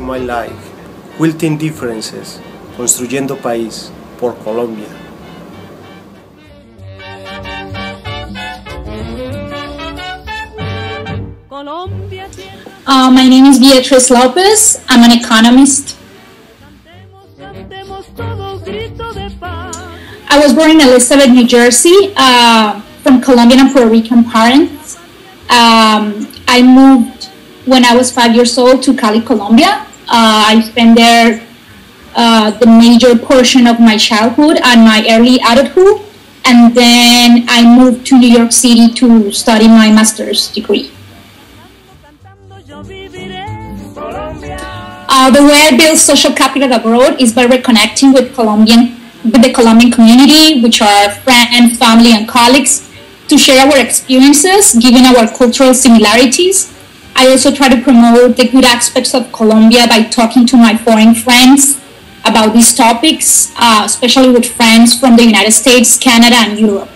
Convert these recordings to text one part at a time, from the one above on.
my life, quilting differences, construyendo país por Colombia. Uh, my name is Beatrice Lopez. I'm an economist. I was born in Elizabeth, New Jersey, uh, from Colombian and Puerto Rican parents. Um, I moved when I was five years old to Cali, Colombia. Uh, I spent there uh, the major portion of my childhood and my early adulthood. And then I moved to New York City to study my master's degree. Uh, the way I build social capital abroad is by reconnecting with Colombian with the Colombian community, which are friends, family, and colleagues, to share our experiences, given our cultural similarities. I also try to promote the good aspects of Colombia by talking to my foreign friends about these topics, uh, especially with friends from the United States, Canada, and Europe.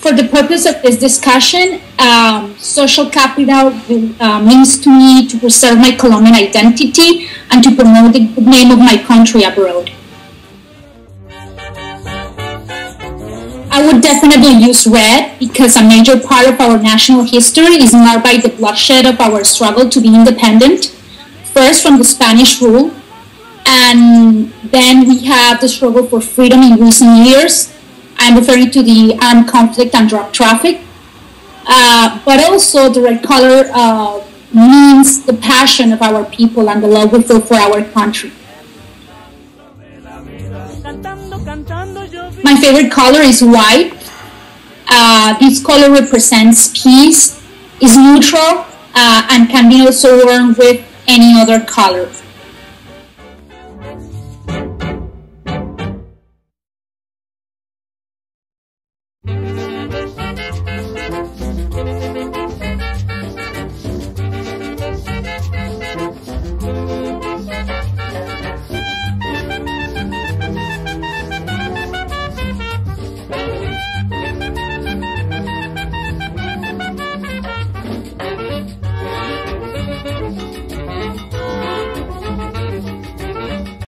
For the purpose of this discussion, um, social capital uh, means to me to preserve my Colombian identity and to promote the name of my country abroad. Definitely use red because a major part of our national history is marked by the bloodshed of our struggle to be independent, first from the Spanish rule, and then we have the struggle for freedom in recent years. I'm referring to the armed conflict and drug traffic, uh, but also the red color uh, means the passion of our people and the love we feel for our country. My favorite color is white. Uh, this color represents peace, is neutral, uh, and can be also worn with any other color.